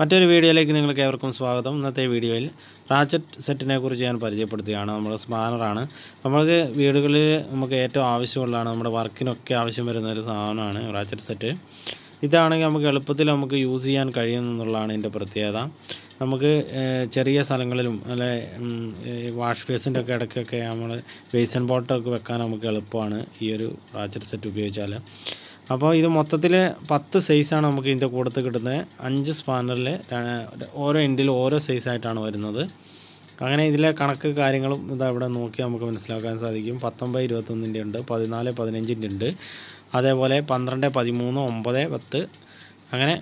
മറ്റൊരു വീഡിയോയിലേക്ക് നിങ്ങൾക്ക് ഏവർക്കും സ്വാഗതം. ഇന്നത്തെ വീഡിയോയിൽ റാച്ചറ്റ് സെറ്റിനെ കുറിച്ച് ഞാൻ പരിചയപ്പെടുത്തുകയാണ്. നമ്മൾ സ്പാനറാണ് നമ്മൾക്ക് വീടുകളിൽ നമുക്ക് ഏറ്റവും ആവശ്യമുള്ളതാണ് നമ്മുടെ വർക്കിനൊക്കെ ആവശ്യം വരുന്ന ഒരു സാധനമാണ് റാച്ചറ്റ് സെറ്റ് ഇതാണെങ്കിൽ നമുക്ക് എളുപ്പത്തിൽ നമുക്ക് യൂസ് ചെയ്യാൻ കഴിയുമെന്നുള്ളതാണ് ഇതിന്റെ പ്രത്യേകത. നമുക്ക് ചെറിയ സ്ഥലങ്ങളിലും അല്ല വാഷ് ബേസിന്റെ ഒക്കെ ഇടയ്ക്കൊക്കെ നമ്മൾ ബേസൻ ബോട്ടൊക്കെ വെക്കാൻ നമുക്ക് എളുപ്പമാണ് ഈ ഒരു റാച്ചറ്റ് സെറ്റ് ഉപയോഗിച്ചാൽ അപ്പോൾ ഇത് മൊത്തത്തിൽ പത്ത് സൈസാണ് നമുക്ക് ഇതിന്റെ കൂടത്ത് കിട്ടുന്നത്. അഞ്ച് സ്പാനറിൽ ഓരോ എൻഡിൽ ഓരോ സൈസായിട്ടാണ് വരുന്നത്. അങ്ങനെ ഇതിലെ കണക്ക് കാര്യങ്ങളും ഇതാ ഇവിടെ നോക്കി നമുക്ക് മനസ്സിലാക്കാൻ സാധിക്കും. പത്തൊമ്പത് ഇരുപത്തൊന്നിന്റെ ഉണ്ട് പതിനാല് പതിനഞ്ചിന്റെ ഉണ്ട്. അതേപോലെ പന്ത്രണ്ട് പതിമൂന്ന് ഒമ്പത് പത്ത്. അങ്ങനെ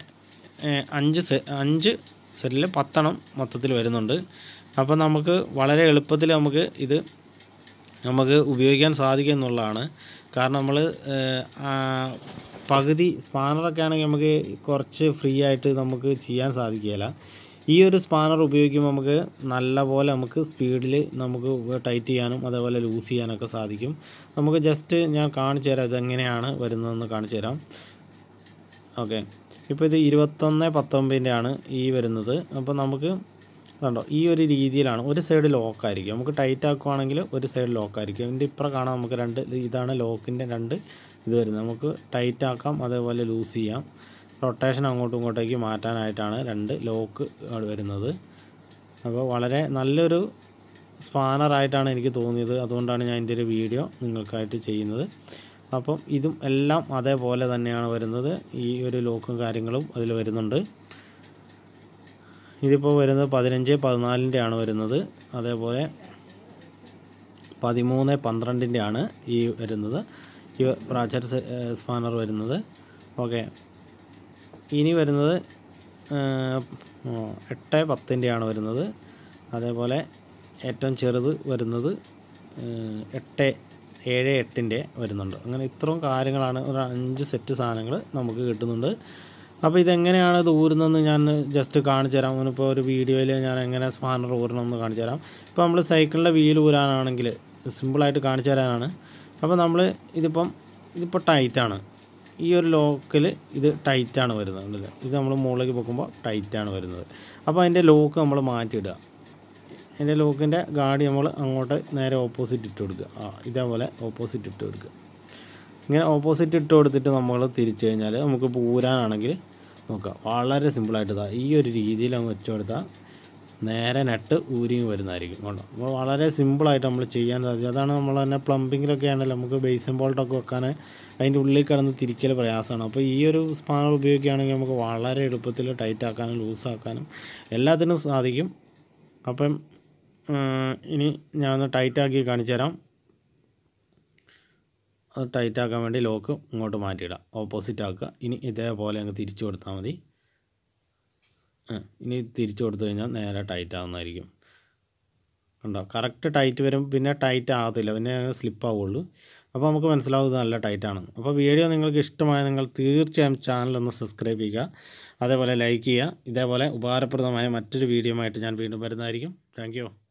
അഞ്ച് സെ അഞ്ച് സെറ്റിൽ പത്തെണ്ണം മൊത്തത്തിൽ വരുന്നുണ്ട്. അപ്പോൾ നമുക്ക് വളരെ എളുപ്പത്തിൽ നമുക്ക് ഇത് നമുക്ക് ഉപയോഗിക്കാൻ സാധിക്കും എന്നുള്ളതാണ്. കാരണം നമ്മൾ പകുതി സ്പാനറൊക്കെ ആണെങ്കിൽ നമുക്ക് കുറച്ച് ഫ്രീ ആയിട്ട് നമുക്ക് ചെയ്യാൻ സാധിക്കുകയില്ല. ഈ ഒരു സ്പാനർ ഉപയോഗിക്കുമ്പോൾ നമുക്ക് നല്ല പോലെ നമുക്ക് സ്പീഡിൽ നമുക്ക് ടൈറ്റ് ചെയ്യാനും അതേപോലെ ലൂസ് ചെയ്യാനൊക്കെ സാധിക്കും. നമുക്ക് ജസ്റ്റ് ഞാൻ കാണിച്ചു തരാം ഇതെങ്ങനെയാണ് വരുന്നതെന്ന് കാണിച്ചു തരാം. ഓക്കെ. ഇപ്പോൾ ഇത് ഇരുപത്തൊന്ന് പത്തൊമ്പതിന്റെ ആണ് ഈ വരുന്നത്. അപ്പോൾ നമുക്ക് കണ്ടോ? ഈ ഒരു രീതിയിലാണ്. ഒരു സൈഡ് ലോക്കായിരിക്കും നമുക്ക് ടൈറ്റ് ആക്കുവാണെങ്കിൽ ഒരു സൈഡ് ലോക്കായിരിക്കും ഇതിന്റെ ഇപ്പുറം കാണാം നമുക്ക് രണ്ട് ഇതാണ് ലോക്കിന്റെ രണ്ട് ഇത് വരുന്നത്. നമുക്ക് ടൈറ്റ് ആക്കാം അതേപോലെ ലൂസ് ചെയ്യാം. റൊട്ടേഷൻ അങ്ങോട്ടും ഇങ്ങോട്ടേക്ക് മാറ്റാനായിട്ടാണ് രണ്ട് ലോക്ക് വരുന്നത്. അപ്പോൾ വളരെ നല്ലൊരു സ്പാനറായിട്ടാണ് എനിക്ക് തോന്നിയത്. അതുകൊണ്ടാണ് ഞാൻ ഇതിന്റെ ഒരു വീഡിയോ നിങ്ങൾക്കായിട്ട് ചെയ്യുന്നത്. അപ്പം ഇതും എല്ലാം അതേപോലെ തന്നെയാണ് വരുന്നത്. ഈ ഒരു ലോക്കും കാര്യങ്ങളും അതിൽ വരുന്നുണ്ട്. ഇതിപ്പോൾ വരുന്നത് പതിനഞ്ച് പതിനാലിന്റെ ആണ് വരുന്നത്. അതേപോലെ പതിമൂന്ന് പന്ത്രണ്ടിന്റെ ആണ് ഈ വരുന്നത്. ഈ പ്രാചർ സ്പാനർ വരുന്നത്. ഓക്കെ. ഇനി വരുന്നത് എട്ട് പത്തിന്റെ ആണ് വരുന്നത്. അതേപോലെ ഏറ്റവും ചെറുത് വരുന്നത് എട്ട് ഏഴ് എട്ടിന്റെ വരുന്നുണ്ട്. അങ്ങനെ ഇത്രയും കാര്യങ്ങളാണ്. ഒരു അഞ്ച് സെറ്റ് സാധനങ്ങൾ നമുക്ക് കിട്ടുന്നുണ്ട്. അപ്പോൾ ഇതെങ്ങനെയാണ് ഇത് ഊരുന്നതെന്ന് ഞാൻ ജസ്റ്റ് കാണിച്ചു തരാം. ഇപ്പോൾ ഒരു വീഡിയോയിൽ ഞാൻ എങ്ങനെ സ്പാനർ ഊരണമെന്ന് കാണിച്ചു തരാം. ഇപ്പോൾ നമ്മൾ സൈക്കിളിന്റെ വീൽ ഊരാനാണെങ്കിൽ സിമ്പിളായിട്ട് കാണിച്ചു തരാനാണ്. അപ്പോൾ നമ്മൾ ഇതിപ്പം ഇതിപ്പോൾ ടൈറ്റാണ് ഈ ഒരു ലോക്കിൽ ഇത് ടൈറ്റാണ് വരുന്നത്. ഇത് നമ്മൾ മുകളിലേക്ക് പൊക്കുമ്പോൾ ടൈറ്റാണ് വരുന്നത്. അപ്പോൾ അതിന്റെ ലോക്ക് നമ്മൾ മാറ്റിയിടുക. അതിന്റെ ലോക്കിന്റെ ഗാഡി നമ്മൾ അങ്ങോട്ട് നേരെ ഓപ്പോസിറ്റ് ഇട്ട് കൊടുക്കുക. ആ ഇതേപോലെ ഓപ്പോസിറ്റ് ഇട്ട് കൊടുക്കുക. ഇങ്ങനെ ഓപ്പോസിറ്റ് ഇട്ട് കൊടുത്തിട്ട് നമ്മൾ തിരിച്ചു കഴിഞ്ഞാൽ നമുക്ക് പൂരാനാണെങ്കിൽ നോക്കാം വളരെ സിമ്പിളായിട്ട് ഇതാ ഈ ഒരു രീതിയിൽ അങ്ങ് വെച്ച് കൊടുത്താൽ നേരെ നെട്ട് ഊരിയും വരുന്നതായിരിക്കും. കേട്ടോ അപ്പോൾ വളരെ സിമ്പിളായിട്ട് നമ്മൾ ചെയ്യാൻ സാധിക്കും. അതാണ് നമ്മൾ തന്നെ പ്ലംബിങ്ങിലൊക്കെ ആണല്ലോ നമുക്ക് ബേസൻ ബോൾട്ടൊക്കെ വെക്കാൻ അതിന്റെ ഉള്ളിൽ കിടന്ന് തിരിക്കൽ പ്രയാസമാണ്. അപ്പോൾ ഈ ഒരു സ്പാനർ ഉപയോഗിക്കുകയാണെങ്കിൽ നമുക്ക് വളരെ എളുപ്പത്തിൽ ടൈറ്റ് ആക്കാനും ലൂസ് ആക്കാനും എല്ലാത്തിനും സാധിക്കും. അപ്പം ഇനി ഞാനൊന്ന് ടൈറ്റാക്കി കാണിച്ചു തരാം ടൈറ്റ് ആക്കാൻ വേണ്ടി ലോക്ക് ഇങ്ങോട്ട് മാറ്റിയിടാം. ഓപ്പോസിറ്റ് ആക്കുക. ഇനി ഇതേപോലെ അങ്ങ് തിരിച്ചു കൊടുത്താൽ മതി. ഇനി തിരിച്ചു കൊടുത്തു കഴിഞ്ഞാൽ നേരെ ടൈറ്റ് ആവുന്നതായിരിക്കും. കണ്ടോ? കറക്റ്റ് ടൈറ്റ് വരും. പിന്നെ ടൈറ്റ് ആകത്തില്ല. പിന്നെ സ്ലിപ്പ് ആവുള്ളൂ. അപ്പോൾ നമുക്ക് മനസ്സിലാവും ഇത് നല്ല ടൈറ്റാണ് അപ്പോൾ വീഡിയോ നിങ്ങൾക്ക് ഇഷ്ടമായ നിങ്ങൾ തീർച്ചയായും ചാനലൊന്ന് സബ്സ്ക്രൈബ് ചെയ്യുക. അതേപോലെ ലൈക്ക് ചെയ്യുക. ഇതേപോലെ ഉപകാരപ്രദമായ മറ്റൊരു വീഡിയോ ആയിട്ട് ഞാൻ വീണ്ടും വരുന്നതായിരിക്കും. താങ്ക്